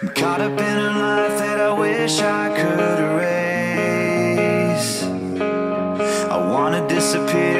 I'm caught up in a life that I wish I could erase. I wanna disappear,